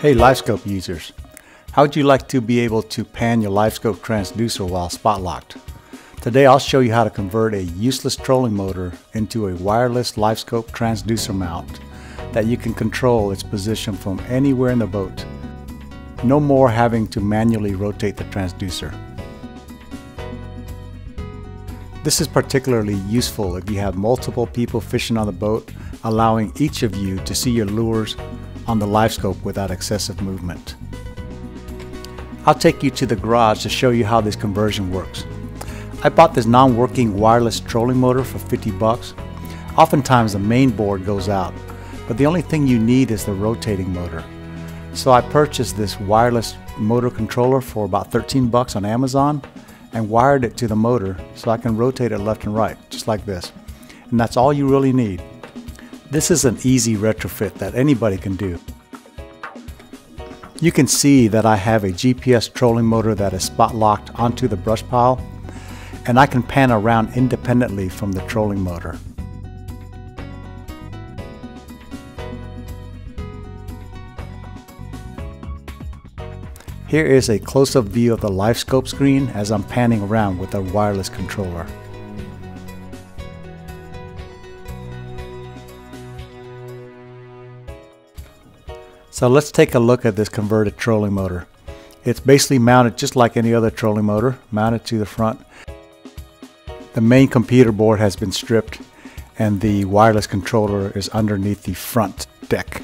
Hey LiveScope users, how would you like to be able to pan your LiveScope transducer while spot locked? Today I'll show you how to convert a useless trolling motor into a wireless LiveScope transducer mount that you can control its position from anywhere in the boat. No more having to manually rotate the transducer. This is particularly useful if you have multiple people fishing on the boat, allowing each of you to see your lures on the LiveScope without excessive movement. I'll take you to the garage to show you how this conversion works. I bought this non-working wireless trolling motor for 50 bucks. Oftentimes the main board goes out, but the only thing you need is the rotating motor. So I purchased this wireless motor controller for about 13 bucks on Amazon and wired it to the motor so I can rotate it left and right, just like this. And that's all you really need. This is an easy retrofit that anybody can do. You can see that I have a GPS trolling motor that is spot locked onto the brush pile and I can pan around independently from the trolling motor. Here is a close-up view of the LiveScope screen as I'm panning around with a wireless controller. So let's take a look at this converted trolling motor. It's basically mounted just like any other trolling motor, mounted to the front. The main computer board has been stripped and the wireless controller is underneath the front deck.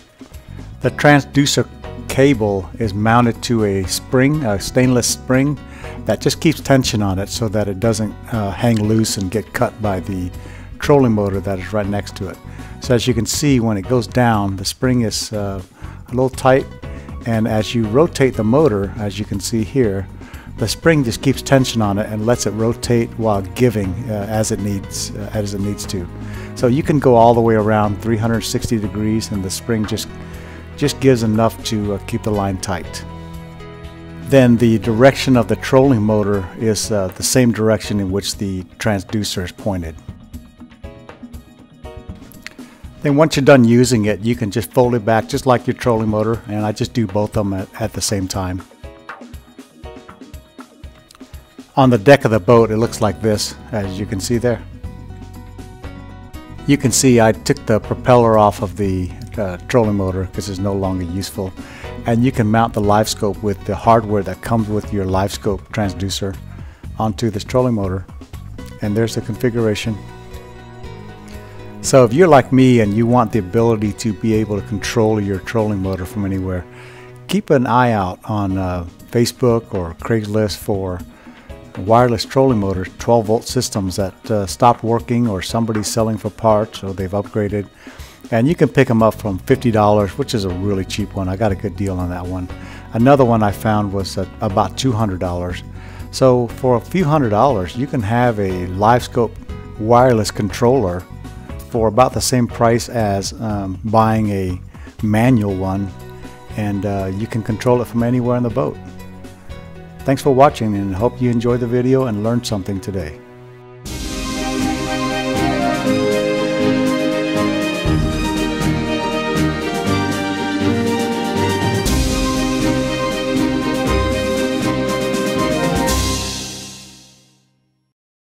The transducer cable is mounted to a spring, a stainless spring that just keeps tension on it so that it doesn't uh, hang loose and get cut by the trolling motor that is right next to it. So as you can see when it goes down the spring is uh, a little tight and as you rotate the motor as you can see here the spring just keeps tension on it and lets it rotate while giving uh, as it needs uh, as it needs to. So you can go all the way around 360 degrees and the spring just just gives enough to uh, keep the line tight. Then the direction of the trolling motor is uh, the same direction in which the transducer is pointed then once you're done using it, you can just fold it back just like your trolling motor, and I just do both of them at, at the same time. On the deck of the boat, it looks like this, as you can see there. You can see I took the propeller off of the uh, trolling motor because it's no longer useful. And you can mount the LiveScope with the hardware that comes with your LiveScope transducer onto this trolling motor. And there's the configuration. So if you're like me and you want the ability to be able to control your trolling motor from anywhere, keep an eye out on uh, Facebook or Craigslist for wireless trolling motors, 12 volt systems that uh, stopped working or somebody's selling for parts or they've upgraded. And you can pick them up from $50, which is a really cheap one. I got a good deal on that one. Another one I found was uh, about $200. So for a few hundred dollars, you can have a LiveScope wireless controller for about the same price as um, buying a manual one and uh, you can control it from anywhere on the boat. Thanks for watching and hope you enjoyed the video and learned something today.